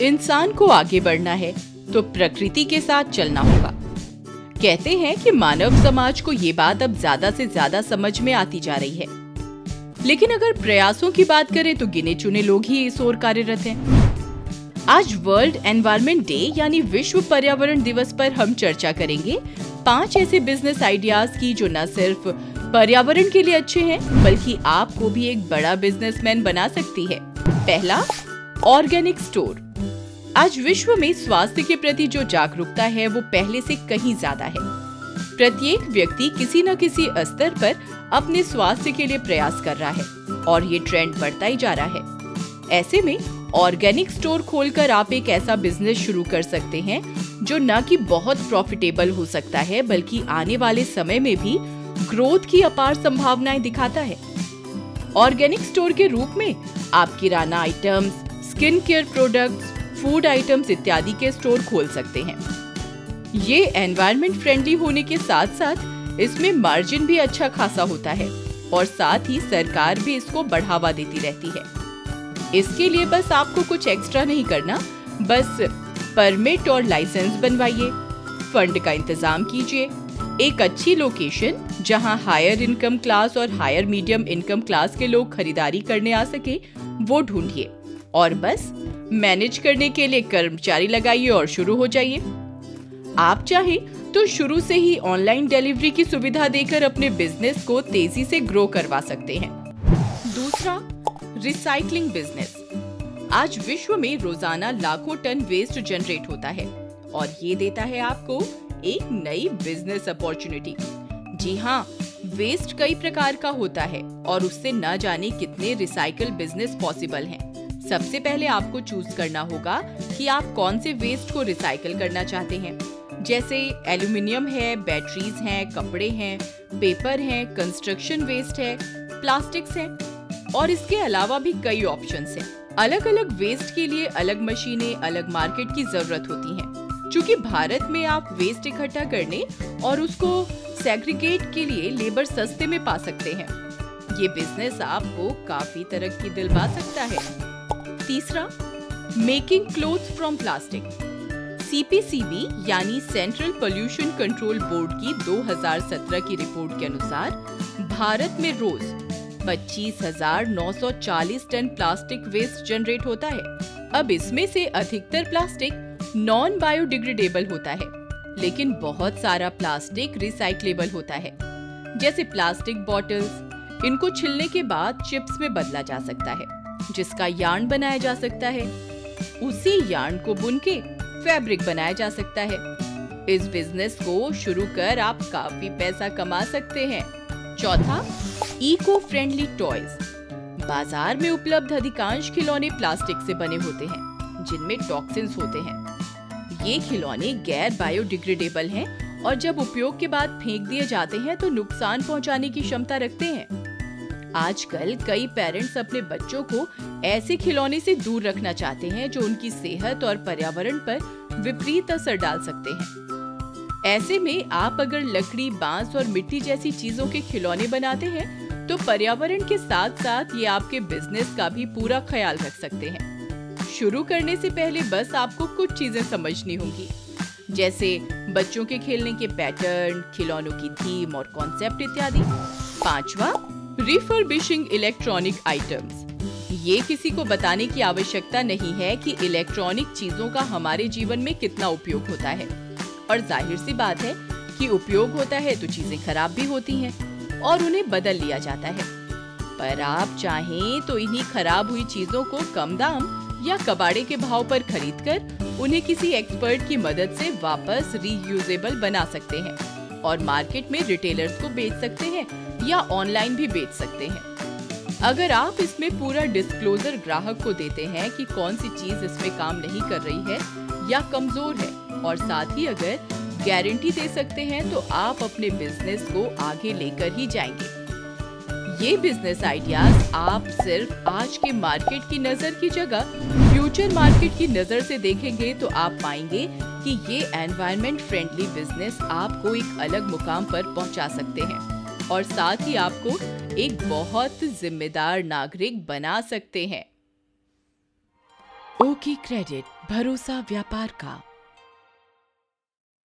इंसान को आगे बढ़ना है तो प्रकृति के साथ चलना होगा। कहते हैं कि मानव समाज को ये बात अब ज़्यादा से ज़्यादा समझ में आती जा रही है। लेकिन अगर प्रयासों की बात करें तो गिने चुने लोग ही इस ओर कार्यरत हैं। आज वर्ल्ड एनवायरमेंट डे, यानी विश्व पर्यावरण दिवस पर हम चर्चा करेंगे पाँच ऐसे बिज़नेस आइडियाज़ की जो न सिर्फ़ पर्यावरण के लिए अच्छे हैं, बल्कि आपको भी एक बड़ा बिजनेसमैन बना सकती है। पहला, ऑर्गेनिक स्टोर। आज विश्व में स्वास्थ्य के प्रति जो जागरूकता है, वो पहले से कहीं ज़्यादा है। प्रत्येक व्यक्ति किसी न किसी स्तर पर अपने स्वास्थ्य के लिए प्रयास कर रहा है और ये ट्रेंड बढ़ता ही जा रहा है। ऐसे में ऑर्गेनिक स्टोर खोलकर आप एक ऐसा बिज़नेस शुरू कर सकते हैं, जो न कि बहुत प्रॉफिटेबल हो सकता है, बल्कि आने वाले समय में भी ग्रोथ की अपार संभावनाएँ दिखाता है। ऑर्गेनिक स्टोर के रूप में आप किराना items skin care products food items इत्यादि के स्टोर खोल सकते हैं। ये एनवायरमेंट फ्रेंडली होने के साथ साथ इसमें मार्जिन भी अच्छा खासा होता है और साथ ही सरकार भी इसको बढ़ावा देती रहती है। इसके लिए बस आपको कुछ एक्स्ट्रा नहीं करना, बस परमिट और लाइसेंस बनवाइए। फंड का इंतज़ाम कीजिए। एक अच्छी लोकेशन जहाँ हायर इनकम क्लास और हायर मीडियम इनकम क्लास के लोग खरीदारी करने आ सके, वो ढूंढिए। और बस मैनेज करने के लिए कर्मचारी लगाइए और शुरू हो जाइए। आप चाहे तो शुरू से ही ऑनलाइन डिलीवरी की सुविधा देकर अपने बिज़नेस को तेज़ी से ग्रो करवा सकते हैं। दूसरा रिसाइकलिंग बिज़नेस आज विश्व में रोज़ाना लाखों टन वेस्ट जनरेट होता है और ये देता है आपको एक नई बिज़नेस अपॉर्चुनिटी जी हाँ वेस्ट कई प्रकार का होता है और उससे न जाने कितने रिसाइकल बिज़नेस पॉसिबल हैं। सबसे पहले आपको चूज़ करना होगा कि आप कौन से वेस्ट को रिसाइकल करना चाहते हैं जैसे एल्यूमिनियम है बैटरीज हैं, कपड़े हैं पेपर हैं, कंस्ट्रक्शन वेस्ट है प्लास्टिक्स है और इसके अलावा भी कई ऑप्शंस हैं। अलग अलग वेस्ट के लिए अलग मशीनें अलग मार्केट की ज़रूरत होती हैं। चूँकि भारत में आप वेस्ट इकट्ठा करने और उसको सेग्रीगेट के लिए लेबर सस्ते में पा सकते हैं ये बिज़नेस आपको काफ़ी तरक्की दिलवा सकता है तीसरा making cloth from plastic CPCB यानी सेंट्रल पोल्यूशन कंट्रोल बोर्ड की 2017 की रिपोर्ट के अनुसार भारत में रोज 25,940 टन प्लास्टिक वेस्ट जनरेट होता है। अब इसमें से अधिकतर प्लास्टिक नॉन बायोडिग्रेडेबल होता है लेकिन बहुत सारा प्लास्टिक रिसाइक्लेबल होता है। जैसे प्लास्टिक बॉटल्स इनको छिलने के बाद चिप्स में बदला जा सकता है। जिसका यार्न बनाया जा सकता है। उसी यार्न को बुन के फैब्रिक बनाया जा सकता है। इस बिज़नेस को शुरू कर आप काफ़ी पैसा कमा सकते हैं। चौथा इको फ्रेंडली टॉयज बाज़ार में उपलब्ध अधिकांश खिलौने प्लास्टिक से बने होते हैं, जिनमें टॉक्सिन्स होते हैं। ये खिलौने गैर बायोडिग्रेडेबल हैं और जब उपयोग के बाद फेंक दिए जाते हैं तो नुकसान पहुँचाने की क्षमता रखते हैं। आजकल कई पेरेंट्स अपने बच्चों को ऐसे खिलौने से दूर रखना चाहते हैं जो उनकी सेहत और पर्यावरण पर विपरीत असर डाल सकते हैं। ऐसे में आप अगर लकड़ी, बाँस और मिट्टी जैसी चीज़ों के खिलौने बनाते हैं तो पर्यावरण के साथ साथ ये आपके बिज़नेस का भी पूरा ख्याल रख सकते हैं। शुरू करने से पहले बस आपको कुछ चीज़ें समझनी होंगी। जैसे बच्चों के खेलने के पैटर्न खिलौनों की थीम और कॉन्सेप्ट इत्यादि। पांचवा रिफर्बिशिंग इलेक्ट्रॉनिक आइटम्स ये किसी को बताने की आवश्यकता नहीं है कि इलेक्ट्रॉनिक चीज़ों का हमारे जीवन में कितना उपयोग होता है। और ज़ाहिर सी बात है कि उपयोग होता है तो चीज़ें खराब भी होती हैं और उन्हें बदल लिया जाता है। पर आप चाहें तो इन्हीं खराब हुई चीज़ों को कम दाम या कबाड़े के भाव पर खरीद कर उन्हें किसी एक्सपर्ट की मदद से वापस रीयूजेबल बना सकते हैं। और मार्केट में रिटेलर्स को बेच सकते हैं। या ऑनलाइन भी बेच सकते हैं। अगर आप इसमें पूरा डिस्क्लोजर ग्राहक को देते हैं कि कौन सी चीज़ इसमें काम नहीं कर रही है या कमज़ोर है और साथ ही अगर गारंटी दे सकते हैं तो आप अपने बिज़नेस को आगे लेकर ही जाएँगे। ये बिज़नेस आइडियाज़ आप सिर्फ़ आज के मार्केट की नज़र की जगह फ्यूचर मार्केट की नज़र से देखेंगे तो आप पाएँगे कि ये एनवायरमेंट फ्रेंडली बिज़नेस आपको एक अलग मुकाम पर पहुँचा सकते हैं। और साथ ही आपको एक बहुत जिम्मेदार नागरिक बना सकते हैं। ओके क्रेडिट, भरोसा व्यापार का।